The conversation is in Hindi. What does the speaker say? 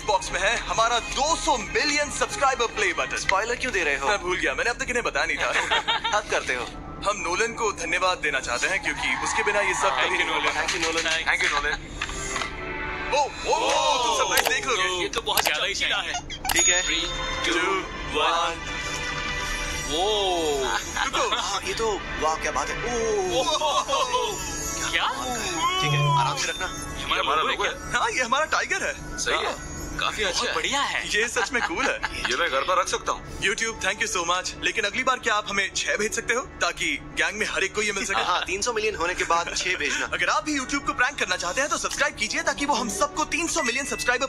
इस बॉक्स में है हमारा 200 million subscriber play button spoiler क्यों दे रहे हो? मैं भूल गया मैंने अब तक इन्हें बताया नहीं था। हद करते हो। हम नोलन को धन्यवाद देना चाहते हैं क्योंकि उसके बिना ये सब कभी नहीं होगा। Thank you Nolan thank you Nolan ओ ओ तुम सब मैच देख लोगे। ये तो बहुत ज़्यादा ही चला है। ठीक है। थ्री टू वन वो हाँ ये तो वाह क्या बात है। ओह क्या? ठीक है आराम से रखना। हमारा हमारा लोगो है? है। हाँ ये हमारा टाइगर है। सही है। काफ़ी अच्छा है। बढ़िया है। ये सच में कूल है। ये मैं घर पर रख सकता हूँ। YouTube thank you so much लेकिन अगली बार क्या आप हमें छह भेज सकते हो? ताकि गैंग में हर एक को ये मिल सके। तीन सौ मिलियन होने के बाद छह भेजना। अगर आप भी यूट्यूब को प्रैंक करना चाहते हैं तो सब्सक्राइब कीजिए ताकि वो हम सबको 300 मिलियन सब्सक्राइबर